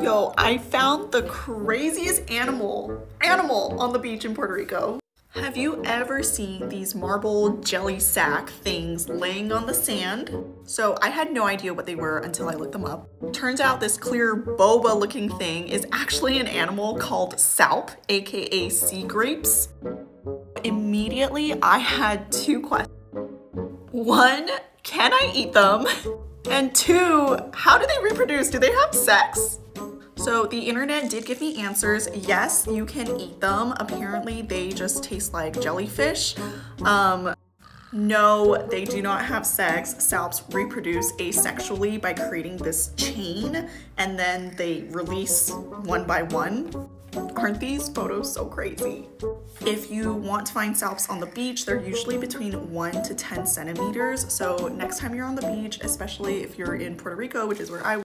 Yo, I found the craziest animal, animal on the beach in Puerto Rico. Have you ever seen these marble jelly sack things laying on the sand? So I had no idea what they were until I looked them up. Turns out this clear boba looking thing is actually an animal called salp, aka sea grapes. Immediately I had two questions. One, can I eat them? And two, how do they reproduce? Do they have sex? So the internet did give me answers. Yes, you can eat them. Apparently they just taste like jellyfish. Um, no, they do not have sex. Salps reproduce asexually by creating this chain and then they release one by one. Aren't these photos so crazy? If you want to find salps on the beach, they're usually between 1 to 10 centimeters. So next time you're on the beach, especially if you're in Puerto Rico, which is where I